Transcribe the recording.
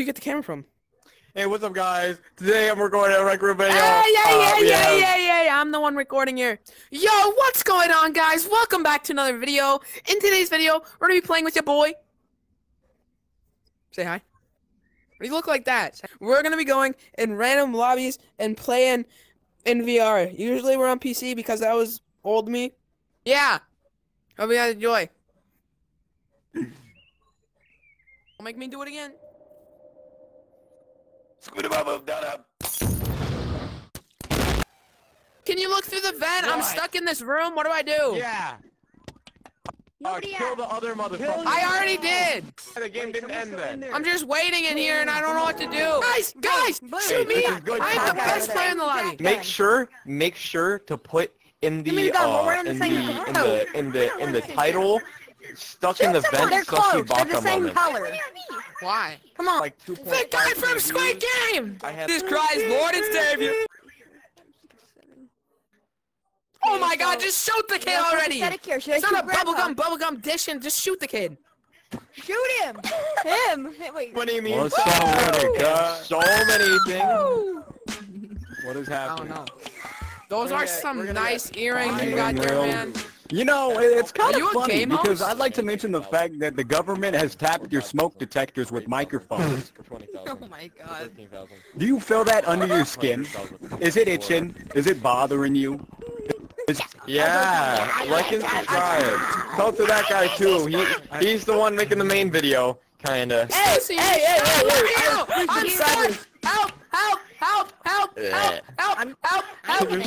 you get the camera from? Hey, what's up, guys? Today I'm recording a Rec Room video. Hey, yeah, Uh, yeah, we yeah, yeah, yeah, yeah. I'm the one recording here. Yo, what's going on, guys? Welcome back to another video. In today's video, we're gonna be playing with your boy. Say hi. Do you look like that? We're gonna be going in random lobbies and playing in VR. Usually we're on PC because that was old me. Yeah. Hope you guys enjoy. Don't make me do it again. Can you look through the vent? I'm stuck in this room. What do I do? Yeah. Uh, kill asked. the other motherfucker. I already did. The game didn't end then. I'm just waiting in here and I don't know what to do. Guys, guys, shoot me! This I'm the best player in the lobby. Make sure, make sure to put in the the uh, in the in same the room. in the in the in the title, stuck in the vent, They're close. They're the same moment. color. Why? Come on. Like two The guy from Squid Game! I had- Jesus Christ, Lord and Savior! Oh my god, just shoot the kid already! Pathetic here. Should I It's not a shoot Grandpa? bubblegum bubblegum dish and just shoot the kid. Shoot him. him. Wait. What do you mean? What's so up many? So many things. What is happening? I don't know. Those We're are gonna- some nice earrings you got there, Real. man. You know, it's kind of funny because host? I'd like to mention the fact that the government has tapped your smoke detectors with microphones. oh my god. Do you feel that under your skin? Is it itching? Is it bothering you? It's, yeah, like and subscribe. Talk to that guy too. He he's the one making the main video, kinda. Hey, hey, hey, hey, hey! Help! Help! Help! Help! Help! Help!